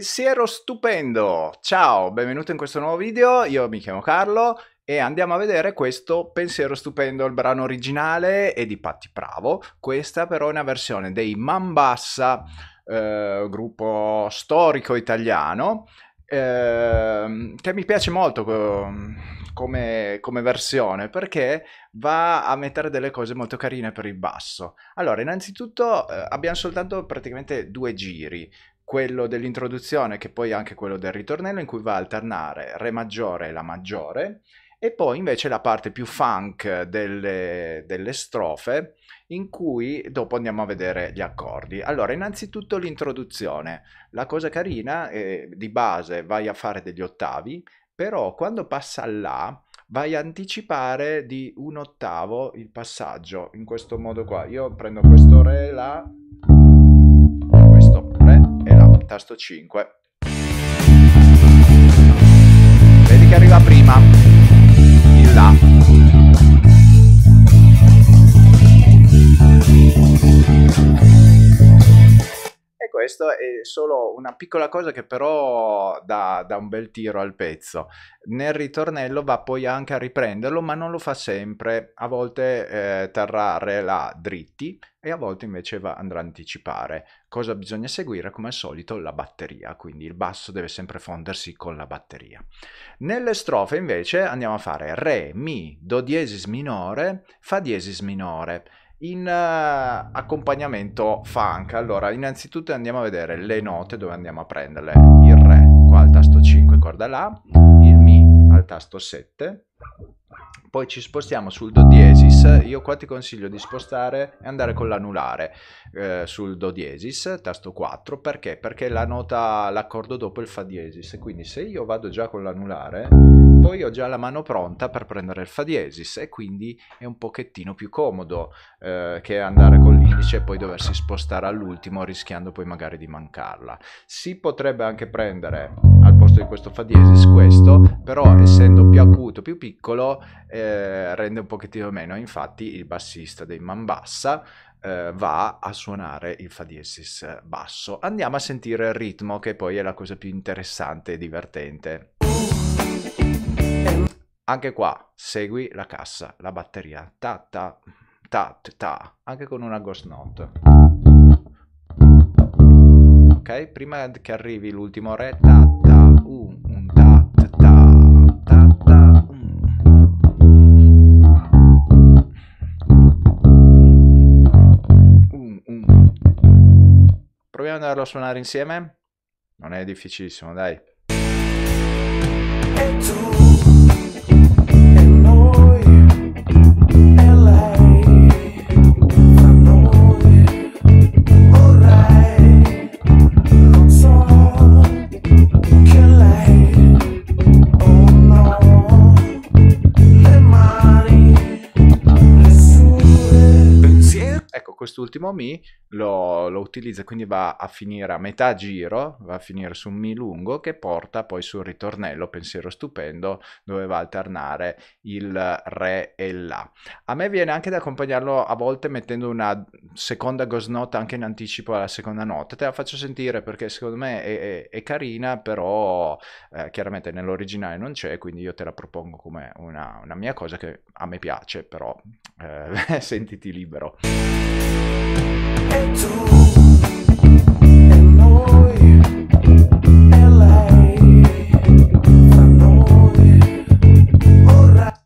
pensiero stupendo! Ciao, benvenuto in questo nuovo video, io mi chiamo Carlo e andiamo a vedere questo pensiero stupendo, il brano originale è di Patti Bravo, questa però è una versione dei Mambassa, eh, gruppo storico italiano, eh, che mi piace molto come, come, versione perché va a mettere delle cose molto carine per il basso. Allora, innanzitutto eh, abbiamo soltanto praticamente due giri, quello dell'introduzione che poi anche quello del ritornello in cui va a alternare Re maggiore e La maggiore e poi invece la parte più funk delle, delle strofe in cui dopo andiamo a vedere gli accordi. Allora, innanzitutto l'introduzione. La cosa carina è di base vai a fare degli ottavi, però quando passa là vai a anticipare di un ottavo il passaggio in questo modo qua. Io prendo questo re là tasto 5. Vedi che arriva prima, il La. Questo è solo una piccola cosa che però dà, dà, un bel tiro al pezzo. Nel ritornello va poi anche a riprenderlo, ma non lo fa sempre. A volte eh, terrà re la dritti e a volte invece va, andrà a anticipare. Cosa bisogna seguire? Come al solito la batteria, quindi il basso deve sempre fondersi con la batteria. Nelle strofe invece andiamo a fare Re, Mi, Do diesis minore, Fa diesis minore in uh, accompagnamento funk. Allora, innanzitutto andiamo a vedere le note dove andiamo a prenderle. Il Re qua al tasto 5, corda La, il Mi al tasto 7, poi ci spostiamo sul Do diesis, io qua ti consiglio di spostare e andare con l'anulare eh, sul Do diesis, tasto 4, perché? Perché la nota, l'accordo dopo il Fa diesis, quindi se io vado già con l'anulare, poi ho già la mano pronta per prendere il Fa diesis. E quindi è un pochettino più comodo eh, che andare con l'indice e poi doversi spostare all'ultimo rischiando poi magari di mancarla. Si potrebbe anche prendere al posto di questo Fa diesis questo, però essendo più acuto, più piccolo, eh, rende un pochettino meno. Infatti il bassista dei Mambassa eh, va a suonare il Fa diesis basso. Andiamo a sentire il ritmo che poi è la cosa più interessante e divertente. Anche qua segui la cassa, la batteria, ta ta ta ta, anche con una ghost note. Ok, prima che arrivi l'ultimo re, ta ta, un, A suonare insieme? Non è difficilissimo, dai. E tu quest'ultimo Mi lo, lo, utilizza, quindi va a finire a metà giro, va a finire su un Mi lungo che porta poi sul ritornello, pensiero stupendo, dove va a alternare il Re e il La. A me viene anche da accompagnarlo a volte mettendo una seconda ghost note anche in anticipo alla seconda nota. Te la faccio sentire perché secondo me è, è, è carina, però eh, chiaramente nell'originale non c'è, quindi io te la propongo come una, una mia cosa che a me piace, però eh, sentiti libero.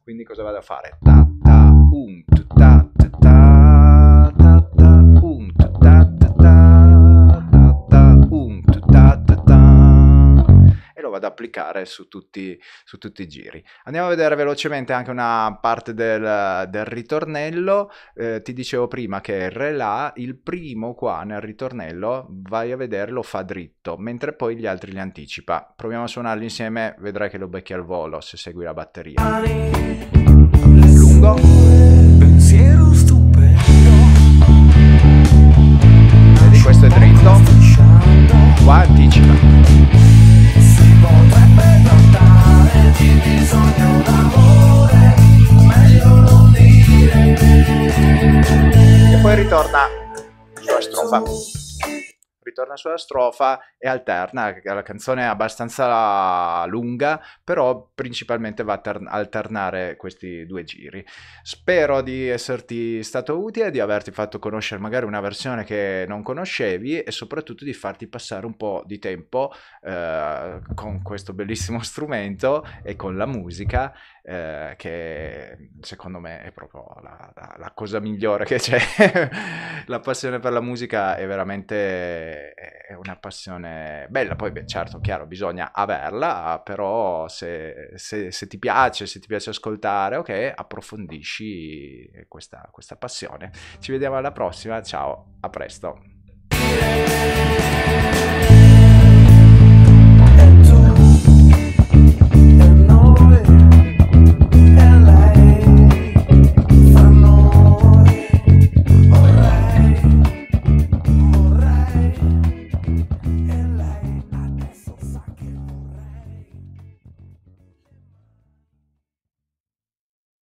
Quindi cosa vado a fare? Ad applicare su tutti, su tutti i giri. Andiamo a vedere velocemente anche una parte del, del ritornello. Eh, ti dicevo prima che il Re La, il primo qua nel ritornello, vai a vedere, lo fa dritto, mentre poi gli altri li anticipa. Proviamo a suonarli insieme, vedrai che lo becchi al volo se segui la batteria. Lungo. E poi ritorna sulla strofa. Ritorna sulla strofa e alterna, la canzone è abbastanza lunga, però principalmente va a ter- alternare questi due giri. Spero di esserti stato utile, di averti fatto conoscere magari una versione che non conoscevi e soprattutto di farti passare un po' di tempo eh, con questo bellissimo strumento e con la musica eh, che secondo me è proprio la, la, la cosa migliore che c'è. la passione per la musica è veramente è una passione bella, poi beh, certo, chiaro, bisogna averla, però se, se, se, ti piace, se ti piace ascoltare, ok, approfondisci questa, questa passione. Ci vediamo alla prossima, ciao, a presto.